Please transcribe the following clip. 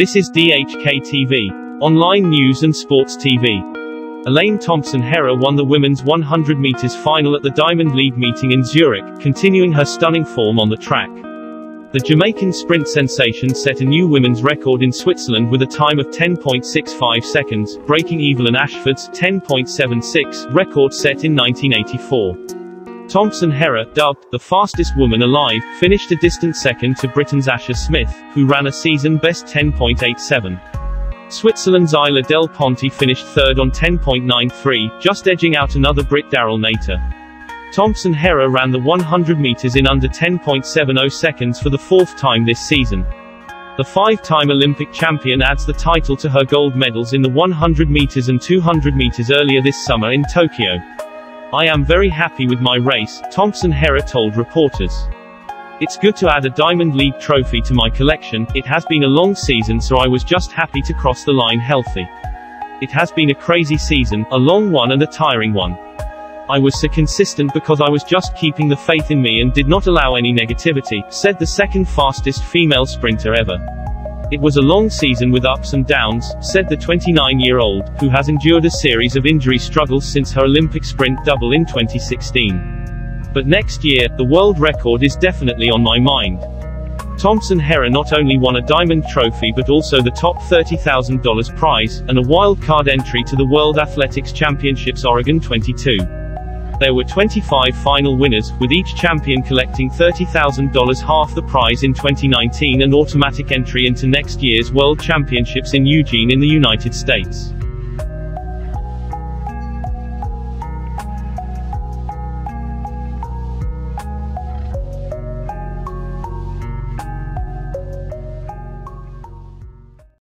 This is DHK TV, online news and sports TV. Elaine Thompson Herah won the women's 100 meters final at the Diamond League meeting in Zurich, continuing her stunning form on the track. The Jamaican sprint sensation set a new women's record in Switzerland with a time of 10.65 seconds, breaking Evelyn Ashford's 10.76 record set in 1984. Thompson Herah, dubbed the fastest woman alive, finished a distant second to Britain's Asher Smith, who ran a season best 10.87. Switzerland's Ajla Del Ponte finished third on 10.93, just edging out another Brit Daryll Neita. Thompson Herah ran the 100 meters in under 10.70 seconds for the fourth time this season. The five-time Olympic champion adds the title to her gold medals in the 100 meters and 200 meters earlier this summer in Tokyo. I am very happy with my race, Thompson Herah told reporters. It's good to add a Diamond League trophy to my collection, it has been a long season so I was just happy to cross the line healthy. It has been a crazy season, a long one and a tiring one. I was so consistent because I was just keeping the faith in me and did not allow any negativity, said the second fastest female sprinter ever. It was a long season with ups and downs, said the 29-year-old, who has endured a series of injury struggles since her Olympic sprint double in 2016. But next year, the world record is definitely on my mind. Thompson Herah not only won a diamond trophy but also the top $30,000 prize, and a wild card entry to the World Athletics Championships Oregon 22. There were 25 final winners, with each champion collecting $30,000 half the prize in 2019 and automatic entry into next year's World Championships in Eugene in the United States.